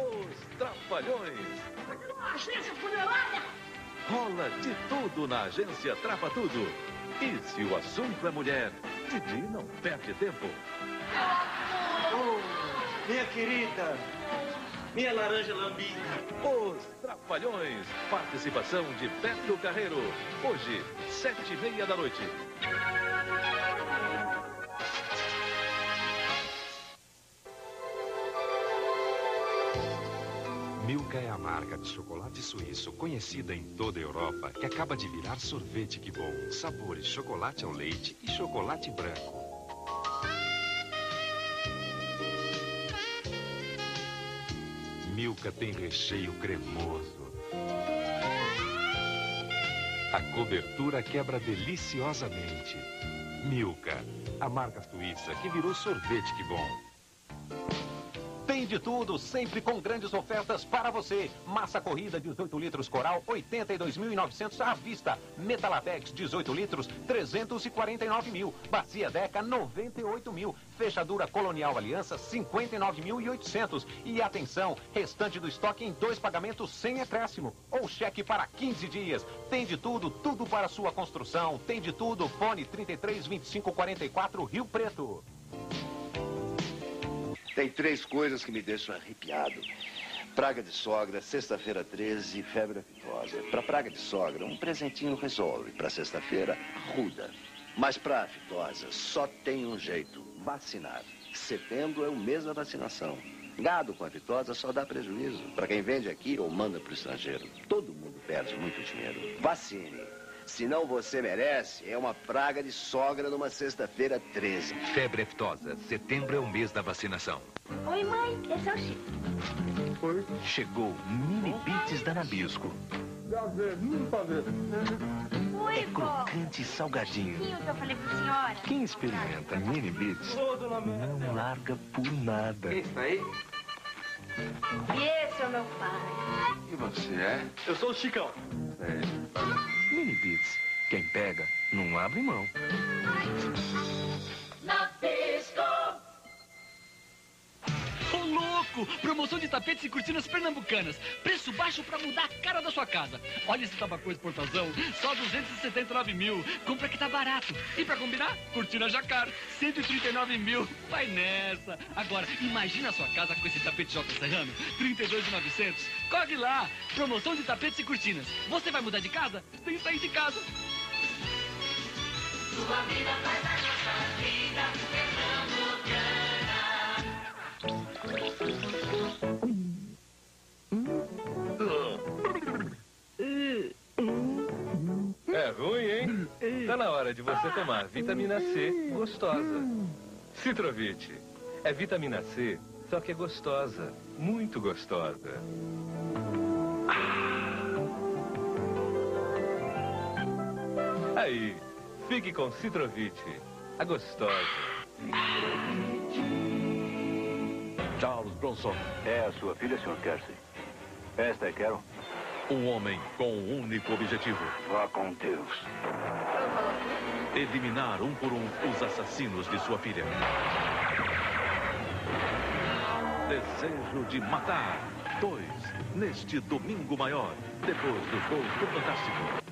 Os Trapalhões. Agência funerária! Rola de tudo na agência Trapa Tudo. E se o assunto é mulher, Didi não perde tempo. Oh, minha querida, minha laranja lambida. Os Trapalhões. Participação de Beto Carreiro. Hoje, sete e meia da noite. Milka é a marca de chocolate suíço conhecida em toda a Europa que acaba de virar sorvete que bom. Sabores chocolate ao leite e chocolate branco. Milka tem recheio cremoso. A cobertura quebra deliciosamente. Milka, a marca suíça que virou sorvete que bom. Tem de tudo, sempre com grandes ofertas para você. Massa corrida 18 litros Coral, 82.900 à vista. Metalatex 18 litros, 349 mil. Bacia Deca, 98 mil. Fechadura Colonial Aliança, 59.800. E atenção, restante do estoque em dois pagamentos sem acréscimo. Ou cheque para 15 dias. Tem de tudo, tudo para sua construção. Tem de tudo, fone 33 25 44 Rio Preto. Tem três coisas que me deixam arrepiado. Praga de sogra, sexta-feira 13 e febre aftosa. Para praga de sogra, um presentinho resolve. Para sexta-feira, ruda. Mas para aftosa, só tem um jeito: vacinar. Setembro é o mês da vacinação. Gado com aftosa só dá prejuízo. Para quem vende aqui ou manda para o estrangeiro. Todo mundo perde muito dinheiro. Vacine. Se não você merece, é uma praga de sogra numa sexta-feira 13. Febre aftosa. Setembro é o mês da vacinação. Oi, mãe, esse é o Chico. Oi. Chegou Mini Bits da Nabisco. Oi, É crocante e salgadinho. Sim, o que eu falei pra senhora. Quem experimenta Mini Bits não larga por nada. Isso aí? E esse é o meu pai. E você é? Eu sou o Chicão. Mini Bits. Quem pega, não abre mão. Ô louco! Promoção de tapetes e cortinas pernambucanas. Preço baixo pra mudar a cara da sua casa. Olha esse tabaco exportação, só 279 mil. Compra que tá barato. E pra combinar, cortina Jacar, 139 mil. Vai nessa. Agora, imagina a sua casa com esse tapete J Serrano, 32,900. Corre lá! Promoção de tapetes e cortinas. Você vai mudar de casa? Sem sair de casa. É hein? Tá na hora de você tomar vitamina C gostosa. Citrovite. É vitamina C, só que é gostosa. Muito gostosa. Aí, fique com Citrovite. A gostosa. Charles Bronson. É a sua filha, Sr. Kersey. Esta é Carol. Um homem com um único objetivo. Vá com Deus. Eliminar um por um os assassinos de sua filha. Desejo de matar. Dois. Neste domingo maior, depois do gol do Fantástico.